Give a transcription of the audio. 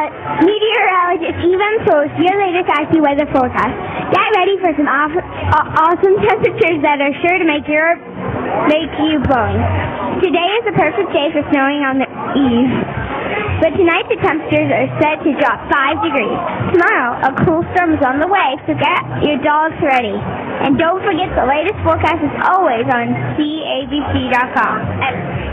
Uh, meteorologist Evan Source, your latest weather forecast. Get ready for some aw- awesome temperatures that are sure to make your make you blowing. Today is the perfect day for snowing on the eve. But tonight the temperatures are set to drop 5 degrees. Tomorrow, a cool storm is on the way, so get your dogs ready. And don't forget the latest forecast is always on 6abc.com.